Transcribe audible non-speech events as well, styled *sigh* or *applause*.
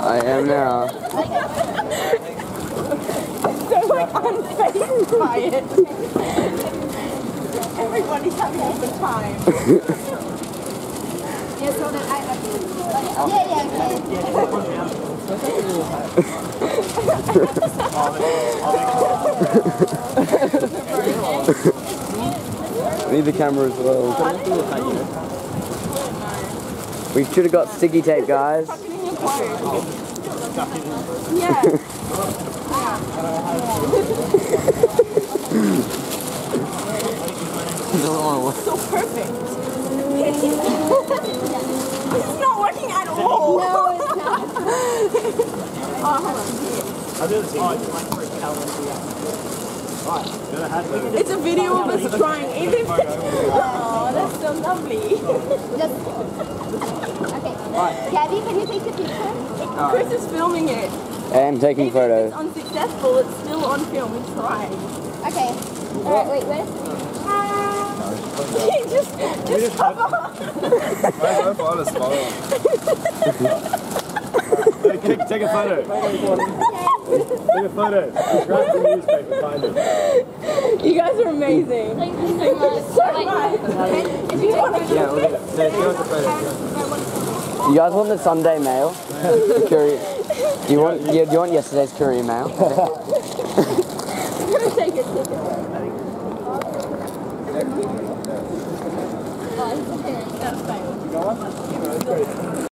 I am now. so like unfazed by it. Everybody's having a good time. Yeah, so that I, I yeah, *laughs* yeah, Need the camera as well. We should have got sticky tape, guys. Yeah. *laughs* *laughs* *laughs* so perfect. it's not working at all. No, it's not. Oh, hold on. It's a video It's a video of us trying. Even oh, that's so lovely. Just, okay. Gabby, can you take the picture? Chris is filming it. I am taking Even if photos. it's unsuccessful, it's still on film. We tried. Okay. Alright, wait, where's *laughs* just, just come on. Einfach alles Feuer. Hey, kick, take a photo. Take a photo. Grab the newspaper, find it. You guys are amazing. Thank you so much. *laughs* So much. If you want to Yeah, we'll get it. No, give us a photo. You guys want the Sunday mail? The courier. Do you want? Do you want yesterday's courier mail? *laughs* take it, take it. It's okay. That's fine.